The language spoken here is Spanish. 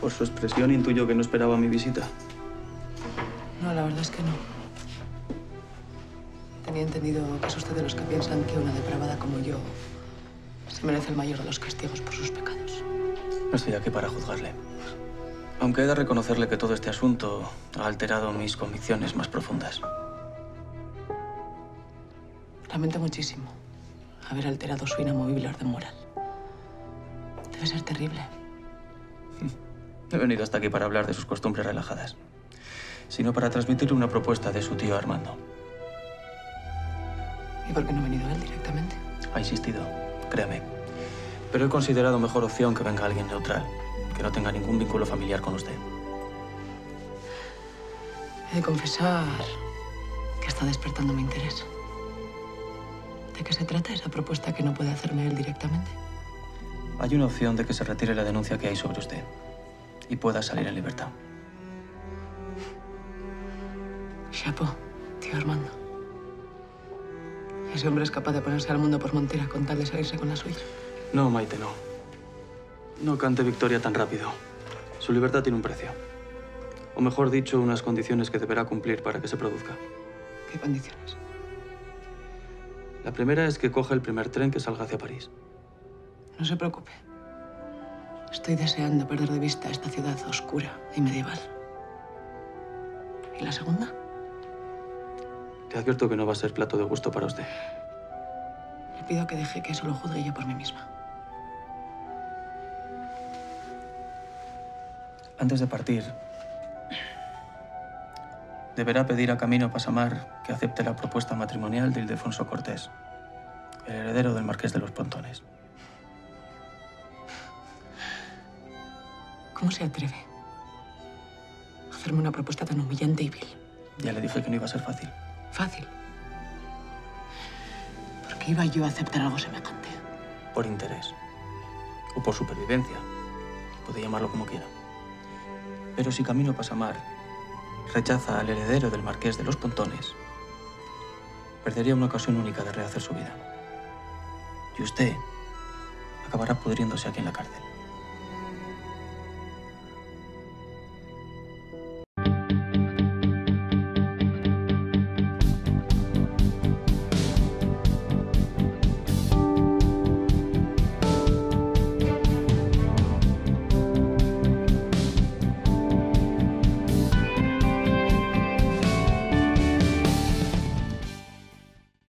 Por su expresión intuyo que no esperaba mi visita. No, la verdad es que no. Tenía entendido que es usted de los que piensan que una depravada como yo se merece el mayor de los castigos por sus pecados. No estoy aquí para juzgarle. Aunque he de reconocerle que todo este asunto ha alterado mis convicciones más profundas. Lamento muchísimo haber alterado su inamovible orden moral. Debe ser terrible. He venido hasta aquí para hablar de sus costumbres relajadas, sino para transmitir una propuesta de su tío Armando. ¿Y por qué no ha venido él directamente? Ha insistido, créame. Pero he considerado mejor opción que venga alguien neutral, que no tenga ningún vínculo familiar con usted. He de confesar que está despertando mi interés. ¿De qué se trata esa propuesta que no puede hacerme él directamente? Hay una opción de que se retire la denuncia que hay sobre usted y pueda salir en libertad. Chapo, tío Armando. Ese hombre es capaz de ponerse al mundo por montera con tal de salirse con la suya. No, Maite, no. No cante victoria tan rápido. Su libertad tiene un precio. O mejor dicho, unas condiciones que deberá cumplir para que se produzca. ¿Qué condiciones? La primera es que coja el primer tren que salga hacia París. No se preocupe. Estoy deseando perder de vista esta ciudad oscura y medieval. ¿Y la segunda? Te advierto que no va a ser plato de gusto para usted. Le pido que deje que eso lo juzgue yo por mí misma. Antes de partir, deberá pedir a Camino Pasamar que acepte la propuesta matrimonial de Ildefonso Cortés, el heredero del Marqués de los Pontones. ¿Cómo se atreve a hacerme una propuesta tan humillante y vil? Ya le dije que no iba a ser fácil. Fácil. ¿Por qué iba yo a aceptar algo semejante? Por interés. O por supervivencia. Puede llamarlo como quiera. Pero si Camino Pasamar rechaza al heredero del Marqués de los Pontones, perdería una ocasión única de rehacer su vida. Y usted acabará pudriéndose aquí en la cárcel.